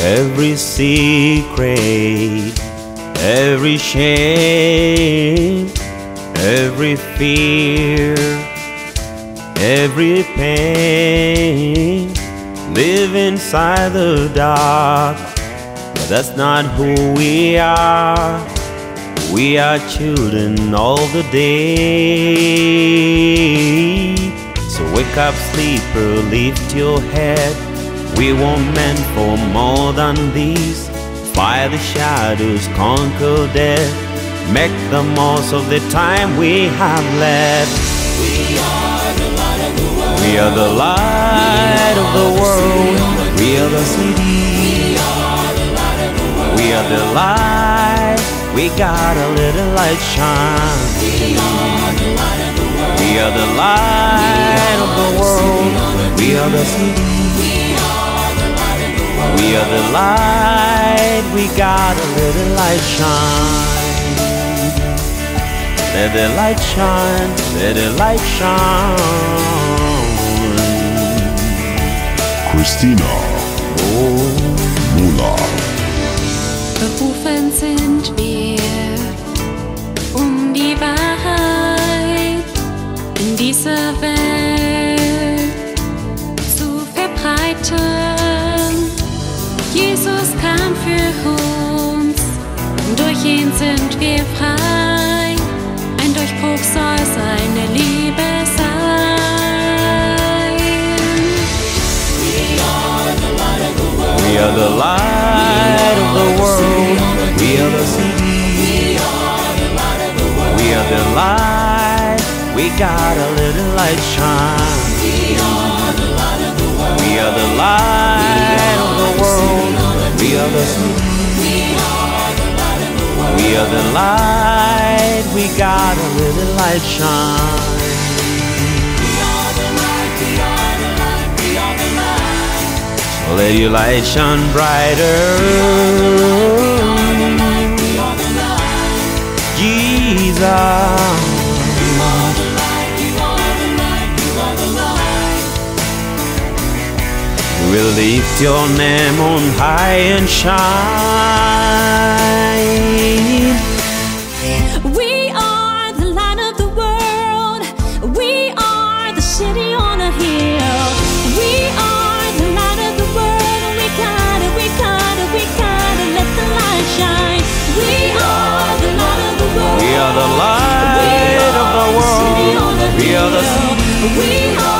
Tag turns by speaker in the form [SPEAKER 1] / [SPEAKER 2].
[SPEAKER 1] every secret, every shame, every fear, every pain. Live inside the dark, but that's not who we are. We are children all the day. So wake up, sleeper, lift your head. We were meant for more than these. Fight the shadows, conquer death. Make the most of the time we have left.
[SPEAKER 2] We are the light of the world.
[SPEAKER 1] We are the light of the world. We are the city.
[SPEAKER 2] We are the light.
[SPEAKER 1] We got a little light shine.
[SPEAKER 2] We are the light of the world.
[SPEAKER 1] We are the city.
[SPEAKER 2] We are the light.
[SPEAKER 1] We got a little light shine. Let the light shine. Let the light shine.
[SPEAKER 3] Christina
[SPEAKER 1] Oh.
[SPEAKER 3] Mula.
[SPEAKER 4] Berufen sind wir, um die Wahrheit in dieser Welt zu verbreiten. Sind wir frei. Ein Durchbruch soll seine Liebe sein.
[SPEAKER 2] We are the light of the world.
[SPEAKER 1] We are the city.
[SPEAKER 2] We are the light.
[SPEAKER 1] We got a little light shine.
[SPEAKER 2] We are the light of the world.
[SPEAKER 1] We are the light of the world. We are the city.
[SPEAKER 2] The light.
[SPEAKER 1] We got a little light shine. Let your light shine brighter. Jesus. We'll lift your name on high and shine.
[SPEAKER 4] World.